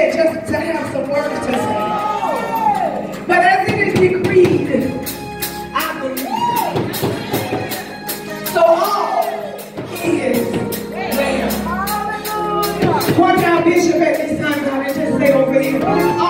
said just to have some words to say. But as it is decreed, I believe. So all is well. Point out Bishop at this time, God, and just say over here.